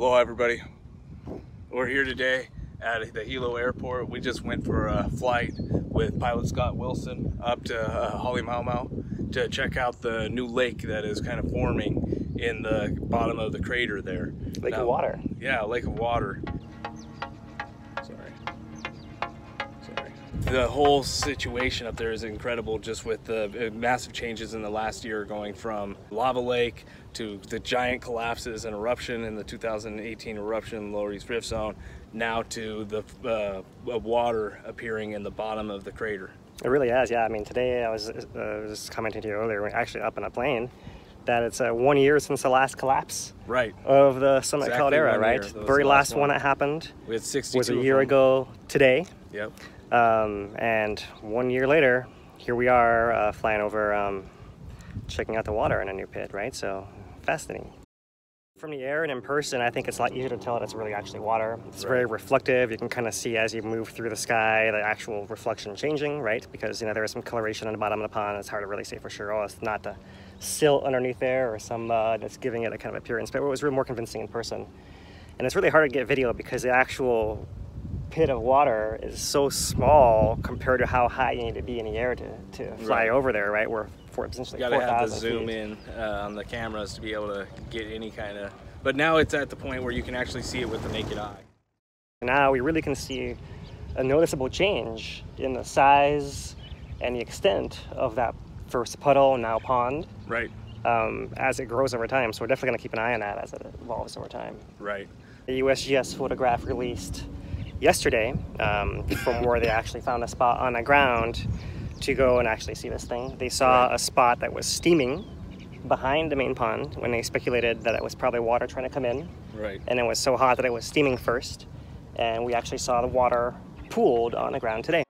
Hello everybody. We're here today at the Hilo Airport. We just went for a flight with pilot Scott Wilson up to uh, Halemaumau to check out the new lake that is kind of forming in the bottom of the crater there. Lake now, of water. Yeah, lake of water. The whole situation up there is incredible just with the uh, massive changes in the last year going from lava lake to the giant collapses and eruption in the 2018 eruption in the lower east rift zone now to the uh, water appearing in the bottom of the crater. It really has yeah. I mean today i was, uh, was commenting to you earlier actually up in a plane that it's uh, one year since the last collapse right. of the summit exactly caldera right? the very last one. one. that happened we had 62 was a year ago today. Yep um, and one year later, here we are uh, flying over, um, checking out the water in a new pit, right? So fascinating. From the air and in person, I think it's a lot easier to tell that it's really actually water. It's right. very reflective. You can kind of see as you move through the sky the actual reflection changing, right? Because you know there is some coloration on the bottom of the pond. It's hard to really say for sure. Oh, it's not the silt underneath there or some mud that's giving it a kind of appearance. But it was really more convincing in person. And it's really hard to get video because the actual pit of water is so small compared to how high you need to be in the air to, to fly right. over there, right? We're for essentially you gotta have the zoom feet. in uh, on the cameras to be able to get any kind of. But now it's at the point where you can actually see it with the naked eye. Now we really can see a noticeable change in the size and the extent of that first puddle now pond. Right. Um, as it grows over time. So we're definitely going to keep an eye on that as it evolves over time. Right. The USGS photograph released yesterday um, from where they actually found a spot on the ground to go and actually see this thing. They saw a spot that was steaming behind the main pond when they speculated that it was probably water trying to come in. Right. And it was so hot that it was steaming first. And we actually saw the water pooled on the ground today.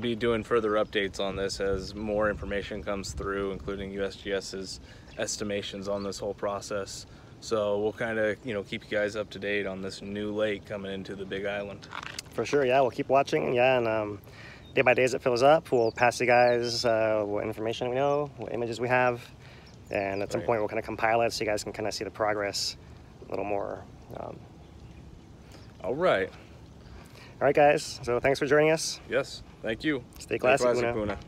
Be doing further updates on this as more information comes through, including USGS's estimations on this whole process. So we'll kind of, you know, keep you guys up to date on this new lake coming into the Big Island. For sure, yeah. We'll keep watching, yeah, and um, day by day as it fills up, we'll pass you guys uh, what information we know, what images we have, and at some right. point we'll kind of compile it so you guys can kind of see the progress a little more. Um... All right. All right, guys. So thanks for joining us. Yes, thank you. Stay classy, Stay classy Puna. Puna.